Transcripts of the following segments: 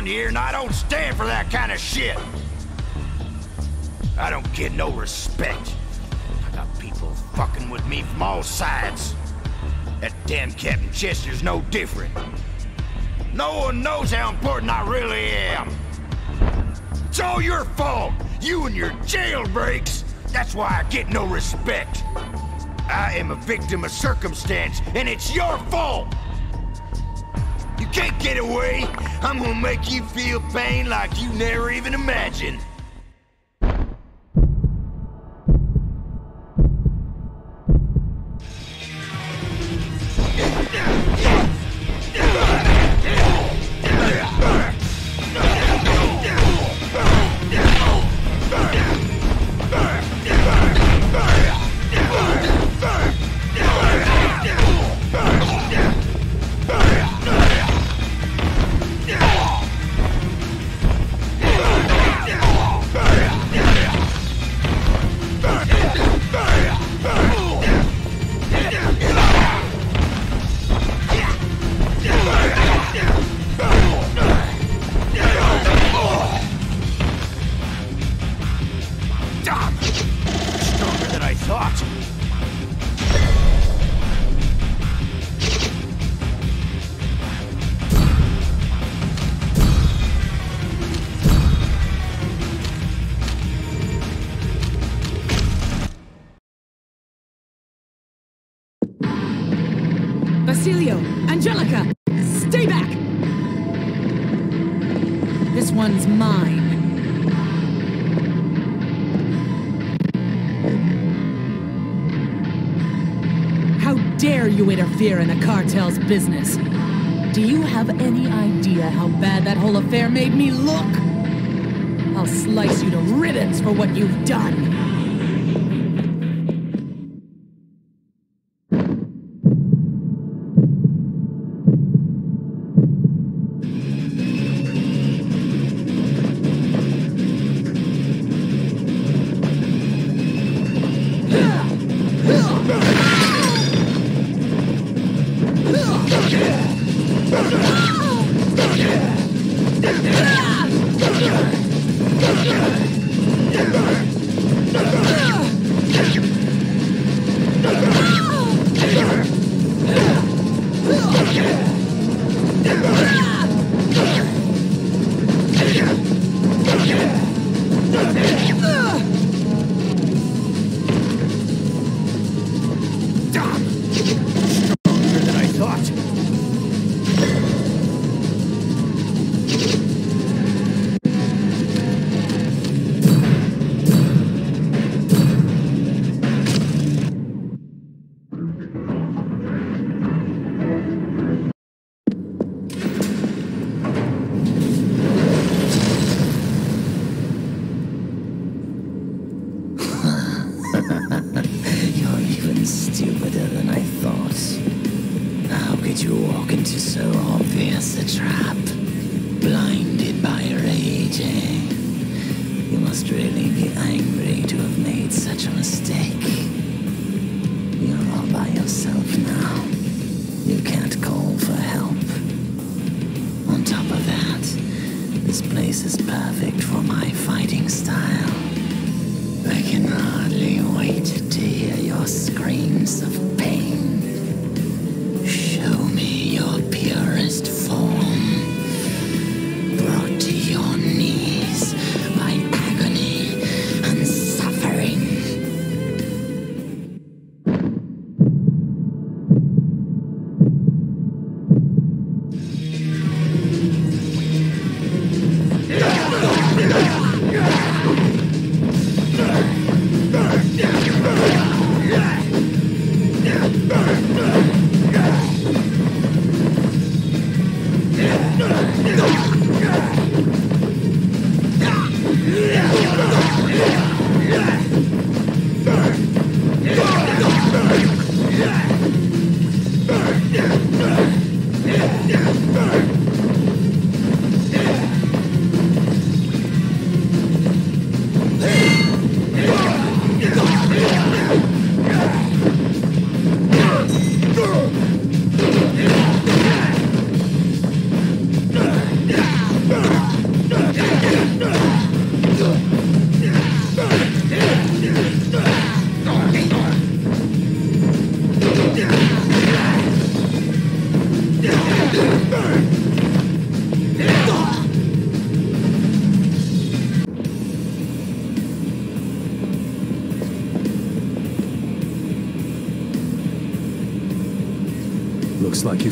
around here, and I don't stand for that kind of shit. I don't get no respect. I got people fucking with me from all sides. That damn Captain Chester's no different. No one knows how important I really am. It's all your fault. You and your jailbreaks. That's why I get no respect. I am a victim of circumstance, and it's your fault. Can't get away. I'm gonna make you feel pain like you never even imagined. Thought. Interfere in a cartel's business? Do you have any idea how bad that whole affair made me look? I'll slice you to ribbons for what you've done. Perfect for my fighting style. I can hardly wait to hear your screams of pain.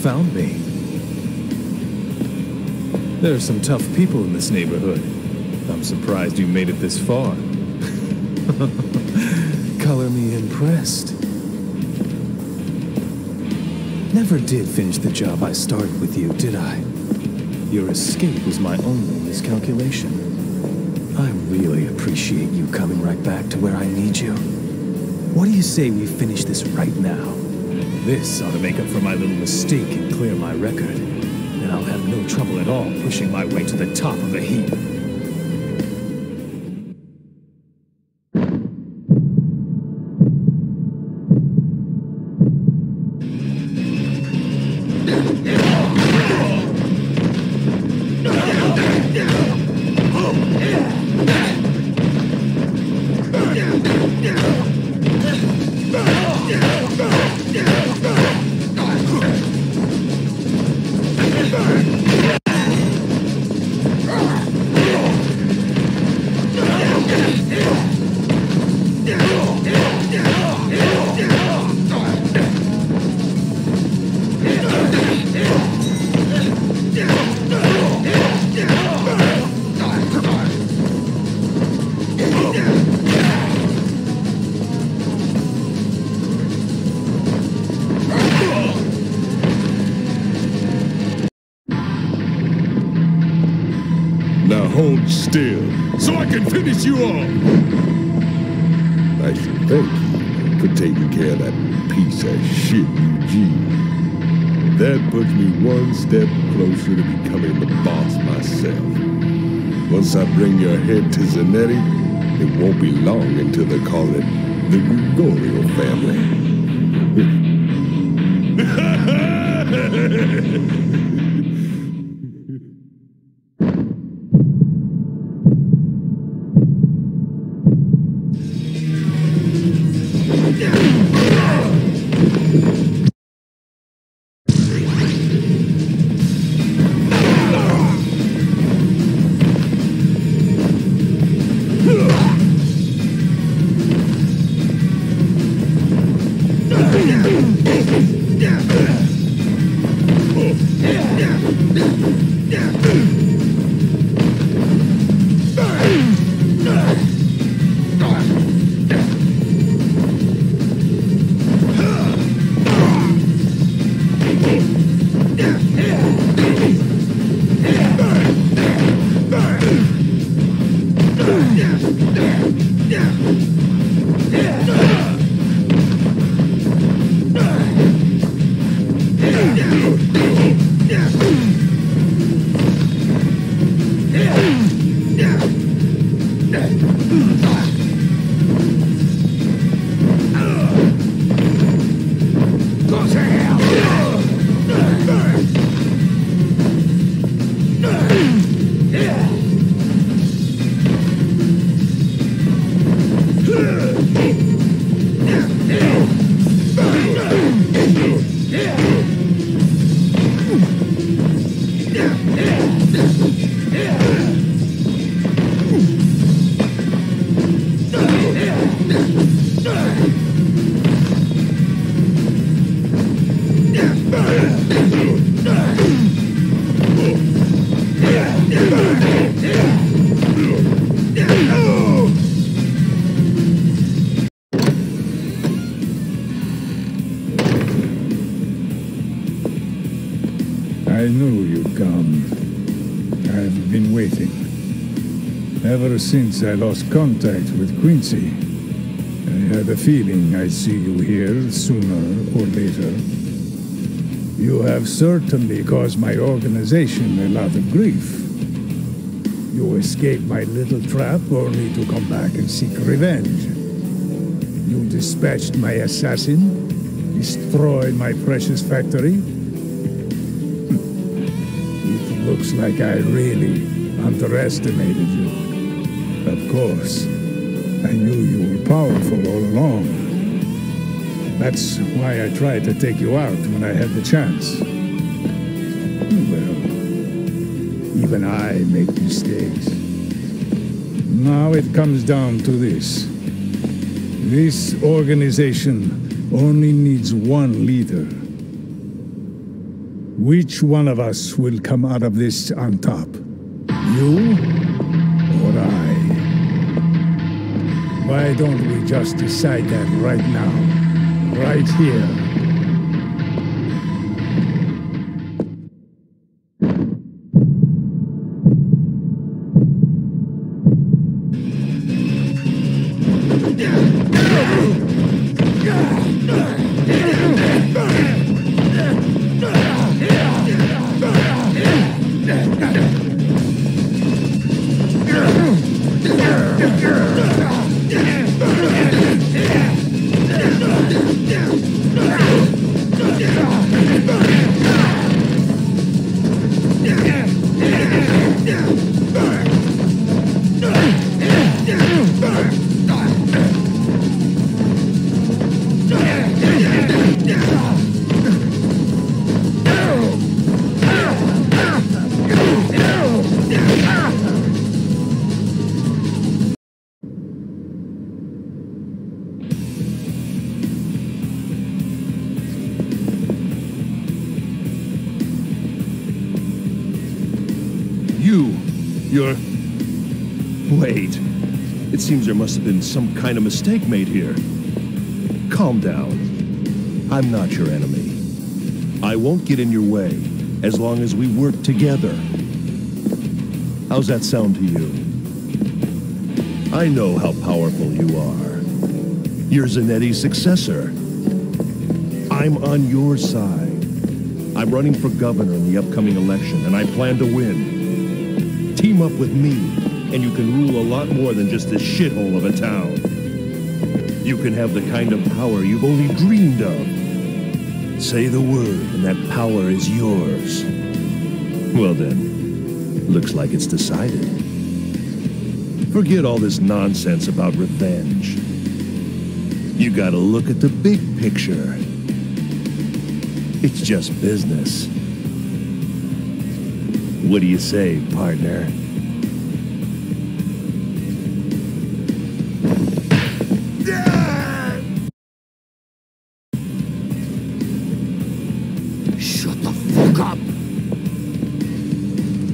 Found me. There are some tough people in this neighborhood. I'm surprised you made it this far. Color me impressed. Never did finish the job I started with you, did I? Your escape was my only miscalculation. I really appreciate you coming right back to where I need you. What do you say we finish this right now? This ought to make up for my little mistake and clear my record. And I'll have no trouble at all pushing my way to the top of the heap. Still, so I can finish you off. I should thank you for taking care of that piece of shit, Eugene. That puts me one step closer to becoming the boss myself. Once I bring your head to Zanetti, it won't be long until they call it the Gregorio family. since I lost contact with Quincy, I had a feeling I'd see you here sooner or later. You have certainly caused my organization a lot of grief. You escaped my little trap only to come back and seek revenge. You dispatched my assassin, destroyed my precious factory, it looks like I really underestimated you. Of course, I knew you were powerful all along. That's why I tried to take you out when I had the chance. Well, even I make mistakes. Now it comes down to this. This organization only needs one leader. Which one of us will come out of this on top? You Why don't we just decide that right now? Right here. You. You're. Wait. It seems there must have been some kind of mistake made here. Calm down. I'm not your enemy. I won't get in your way as long as we work together. How's that sound to you? I know how powerful you are. You're Zanetti's successor. I'm on your side. I'm running for governor in the upcoming election, and I plan to win. Team up with me, and you can rule a lot more than just this shithole of a town. You can have the kind of power you've only dreamed of. Say the word, and that power is yours. Well then, looks like it's decided. Forget all this nonsense about revenge. You gotta look at the big picture. It's just business. What do you say, partner? Shut the fuck up!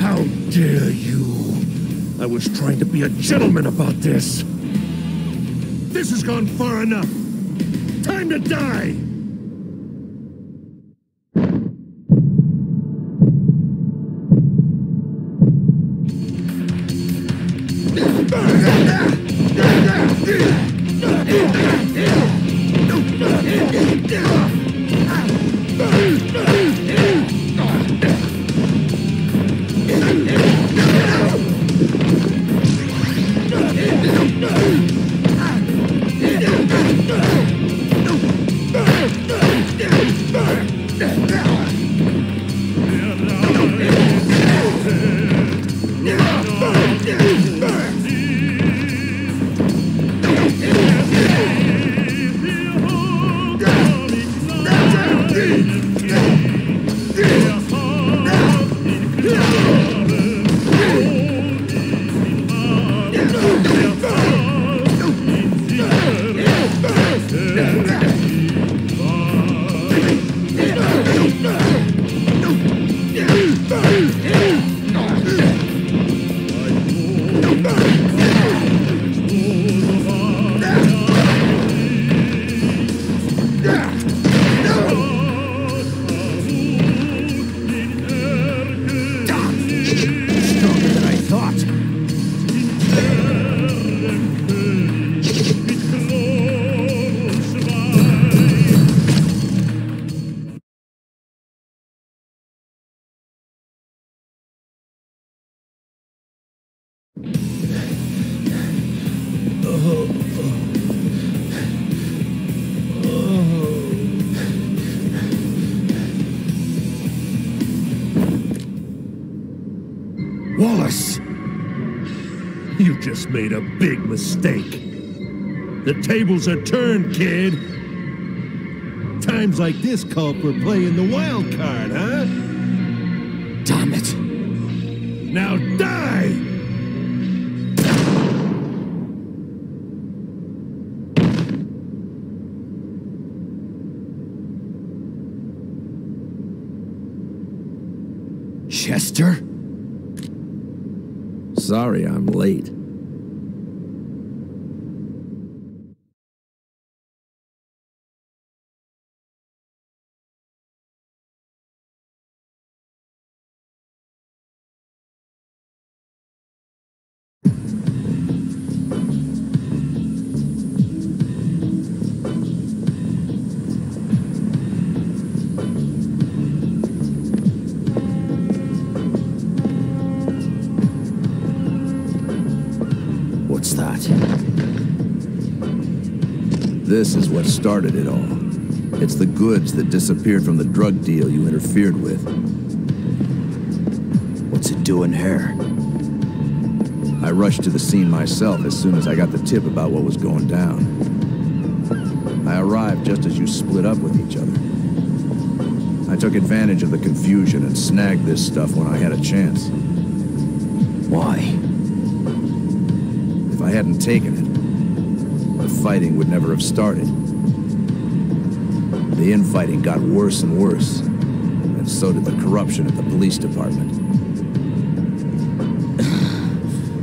How dare you? I was trying to be a gentleman about this. This has gone far enough. Time to die! Wallace! You just made a big mistake. The tables are turned, kid. Times like this call for playing the wild card, huh? Damn it! Now die! Chester? Sorry I'm late. This is what started it all. It's the goods that disappeared from the drug deal you interfered with. What's it doing here? I rushed to the scene myself as soon as I got the tip about what was going down. I arrived just as you split up with each other. I took advantage of the confusion and snagged this stuff when I had a chance. Why? If I hadn't taken it, fighting would never have started. The infighting got worse and worse, and so did the corruption at the police department.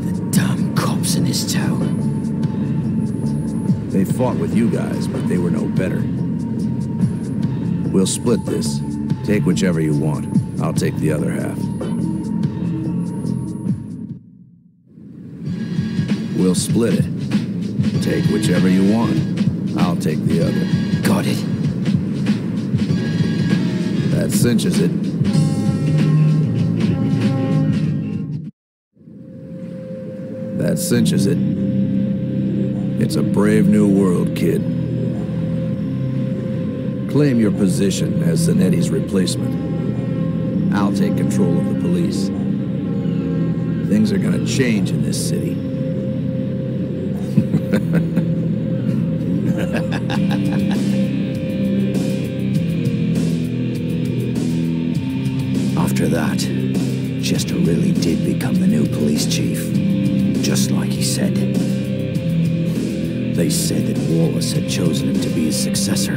The damn cops in this town. They fought with you guys, but they were no better. We'll split this. Take whichever you want. I'll take the other half. We'll split it. Take whichever you want. I'll take the other. Got it. That cinches it. That cinches it. It's a brave new world, kid. Claim your position as Zanetti's replacement. I'll take control of the police. Things are gonna change in this city. After that, Chester really did become the new police chief. Just like he said. They said that Wallace had chosen him to be his successor.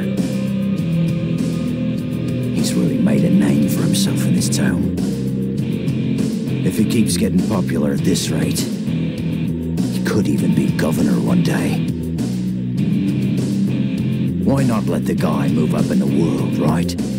He's really made a name for himself in this town. If he keeps getting popular at this rate, he could even be governor one day. Why not let the guy move up in the world, right?